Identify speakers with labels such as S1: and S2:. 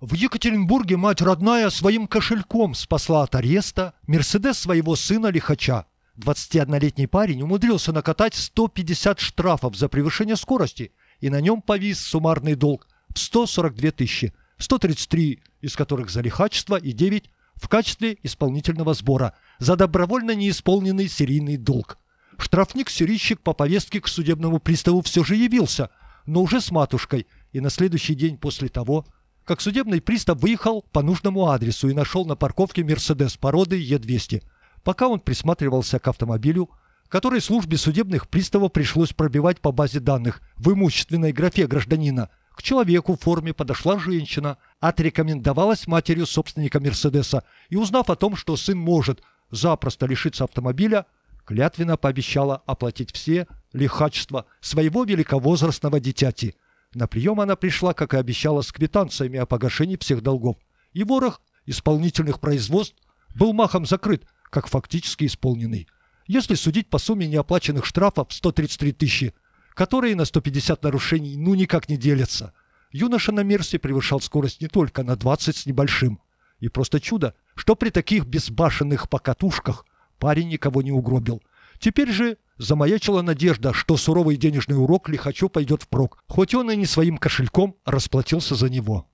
S1: В Екатеринбурге мать родная своим кошельком спасла от ареста Мерседес своего сына Лихача. 21-летний парень умудрился накатать 150 штрафов за превышение скорости, и на нем повис суммарный долг в 142 тысячи, 133 из которых за лихачество и 9 в качестве исполнительного сбора за добровольно неисполненный серийный долг. Штрафник-сирийщик по повестке к судебному приставу все же явился, но уже с матушкой, и на следующий день после того – как судебный пристав выехал по нужному адресу и нашел на парковке «Мерседес» породы Е200. Пока он присматривался к автомобилю, который службе судебных приставов пришлось пробивать по базе данных в имущественной графе гражданина, к человеку в форме подошла женщина, отрекомендовалась матерью собственника «Мерседеса» и, узнав о том, что сын может запросто лишиться автомобиля, клятвенно пообещала оплатить все лихачества своего великовозрастного дитяти – на прием она пришла, как и обещала, с квитанциями о погашении всех долгов. И ворох исполнительных производств был махом закрыт, как фактически исполненный. Если судить по сумме неоплаченных штрафов 133 тысячи, которые на 150 нарушений ну никак не делятся, юноша на Мерсе превышал скорость не только на 20 с небольшим. И просто чудо, что при таких безбашенных покатушках парень никого не угробил. Теперь же замаячила надежда, что суровый денежный урок лихачу пойдет впрок, хоть он и не своим кошельком расплатился за него.